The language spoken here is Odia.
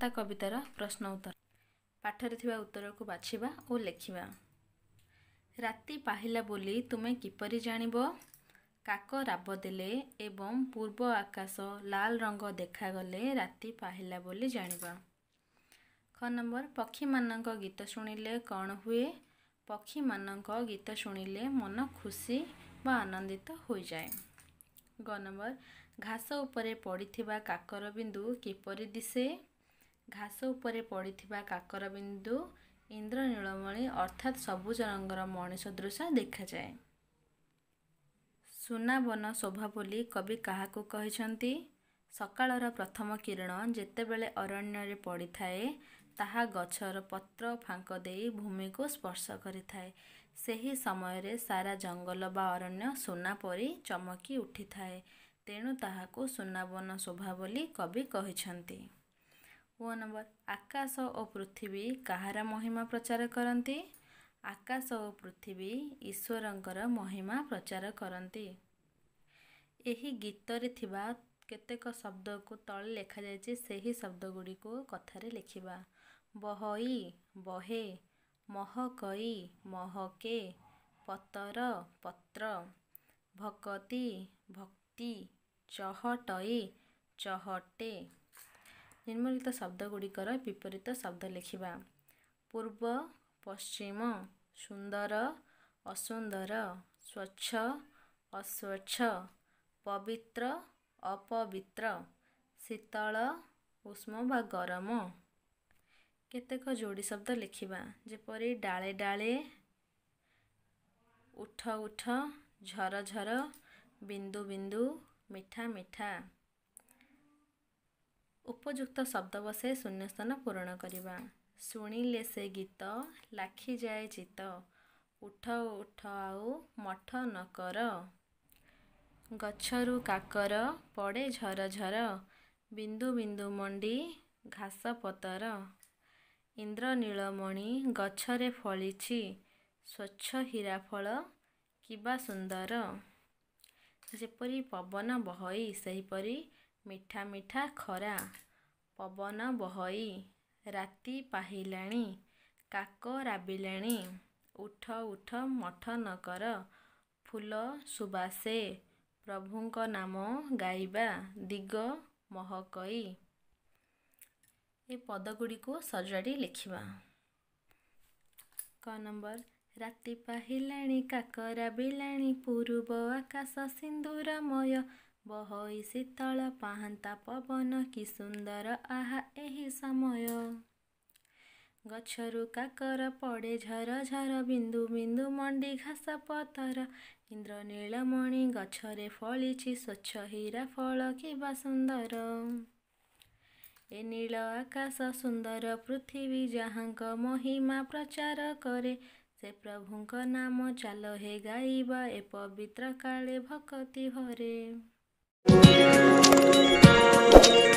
ପାହାନ୍ତା କବିତାର ପ୍ରଶ୍ନ ଉତ୍ତର। ପାଠରେ ଥିବା ଉତ୍ତରକୁ ବାଛିବା ଓ ଲେଖିବା। ରାତି ପାହିଲା ବୋଲି ତୁମେ କିପରି ଜାଣିବ? କାକ ରାବ ଦେଲେ ଏବଂ ପୂର୍ବ ଆକାଶ ଲାଲ ରଙ୍ଗ ଦେଖାଗଲେ ରାତି ପାହିଲା ବୋଲି ଜାଣିବା। ଖ ନମ୍ବର ପକ୍ଷୀମାନଙ୍କ ଗୀତ ଶୁଣିଲେ କ'ଣ ହୁଏ? ପକ୍ଷୀମାନଙ୍କ ଗୀତ ଶୁଣିଲେ ମନ ଖୁସି ବା ଆନନ୍ଦିତ ହୋଇଯାଏ। ଗ ନମ୍ବର ଘାସ ଉପରେ ପଡ଼ିଥିବା କାକର ବିନ୍ଦୁ କିପରି ଦିଶେ? ଘାସ ଉପରେ ପଡ଼ିଥିବା କାକର ବିନ୍ଦୁ ଇନ୍ଦ୍ର ନୀଳମଣି ଅର୍ଥାତ୍ ସବୁଜ ରଙ୍ଗର ମଣିଷ ଦୃଶ୍ୟ ଦେଖାଯାଏ। ସୁନାବନ ଶୋଭା ବୋଲି କବି କାହାକୁ କହିଛନ୍ତି? ସକାଳର ପ୍ରଥମ କିରଣ ଯେତେବେଳେ ଅରଣ୍ୟରେ ପଡ଼ିଥାଏ ତାହା ଗଛର ପତ୍ର ଫାଙ୍କ ଦେଇ ଭୂମିକୁ ସ୍ପର୍ଶ କରିଥାଏ। ସେହି ସମୟରେ ସାରା ଜଙ୍ଗଲ ବା ଅରଣ୍ୟ ସୁନା ପରି ଚମକି ଉଠିଥାଏ। ତେଣୁ ତାହାକୁ ସୁନାବନ ଶୋଭା ବୋଲି କବି କହିଛନ୍ତି। ଓ ନମ୍ବର ଆକାଶ ଓ ପୃଥିବୀ କାହାର ମହିମା ପ୍ରଚାର କରନ୍ତି? ଆକାଶ ଓ ପୃଥିବୀ ଈଶ୍ୱରଙ୍କର ମହିମା ପ୍ରଚାର କରନ୍ତି। ଏହି ଗୀତରେ ଥିବା କେତେକ ଶବ୍ଦକୁ ତଳେ ଲେଖାଯାଇଛି ସେହି ଶବ୍ଦ ଗୁଡ଼ିକୁ କଥାରେ ଲେଖିବା। ବହଇ ବହେ ମହକଇ ମହକେ ପତର ପତ୍ର ଭକତି ଭକ୍ତି ଚହଟଇ ଚହଟେ ନିମ୍ନଲିଖିତ ଶବ୍ଦଗୁଡ଼ିକର ବିପରୀତ ଶବ୍ଦ ଲେଖିବା। ପୂର୍ବ ପଶ୍ଚିମ ସୁନ୍ଦର ଅସୁନ୍ଦର ସ୍ୱଚ୍ଛ ଅସ୍ୱଚ୍ଛ ପବିତ୍ର ଅପବିତ୍ର ଶୀତଳ ଉଷ୍ମ ବା ଗରମ। କେତେକ ଯୋଡ଼ି ଶବ୍ଦ ଲେଖିବା ଯେପରି ଡାଳେ ଡାଳେ ଉଠ ଉଠ ଝର ଝର ବିନ୍ଦୁ ବିନ୍ଦୁ ମିଠା ମିଠା। ଉପଯୁକ୍ତ ଶବ୍ଦ ବସାଇ ଶୂନ୍ୟସ୍ଥାନ ପୂରଣ କରିବା। ଶୁଣିଲେ ସେ ଗୀତ ଲାଖିଯାଏ ଚିତ ଉଠ ଉଠ ଆଉ ମଠ ନ କର। ଗଛରୁ କାକର ପଡ଼େ ଝର ଝର। ବିନ୍ଦୁ ବିନ୍ଦୁ ମଣ୍ଡି ଘାସ ପତର। ଇନ୍ଦ୍ର ନୀଳମଣି ଗଛରେ ଫଳିଛି। ସ୍ୱଚ୍ଛ ହୀରା ଫଳ କିବା ସୁନ୍ଦର। ଯେପରି ପବନ ବହଇ ସେହିପରି ମିଠା ମିଠା ଖରା ପବନ ବହଇ ରାତି ପାହିଲାଣି କାକ ରାବିଲେଣି ଉଠ ଉଠ ମଠ ନ କର ଫୁଲ ସୁବାସେ ପ୍ରଭୁଙ୍କ ନାମ ଗାଇବା ଦିଗ ମହକଇ। ଏ ପଦଗୁଡ଼ିକୁ ସଜାଡ଼ି ଲେଖିବା। କ ନମ୍ବର? ରାତି ପାହିଲାଣି କାକ ରାବିଲାଣି ପୂର୍ବ ଆକାଶ ସିନ୍ଦୁରମୟ ବହଇ ଶୀତଳ ପାହାନ୍ତା ପବନ କି ସୁନ୍ଦର ଆହା ଏହି ସମୟ। ଗଛରୁ କାକର ପଡ଼େ ଝର ଝର ବିନ୍ଦୁ ବିନ୍ଦୁ ମଣ୍ଡି ଘାସ ପତର ଇନ୍ଦ୍ର ନୀଳମଣି ଗଛରେ ଫଳିଛି ସ୍ୱଚ୍ଛ ହୀରା ଫଳ କିବା ସୁନ୍ଦର। ଏ ନୀଳ ଆକାଶ ସୁନ୍ଦର ପୃଥିବୀ ଯାହାଙ୍କ ମହିମା ପ୍ରଚାର କରେ ସେ ପ୍ରଭୁଙ୍କ ନାମ ଚାଲ ହେ ଗାଇବା ଏ ପବିତ୍ର କାଳେ ଭକତି ଭରେ। Thank you.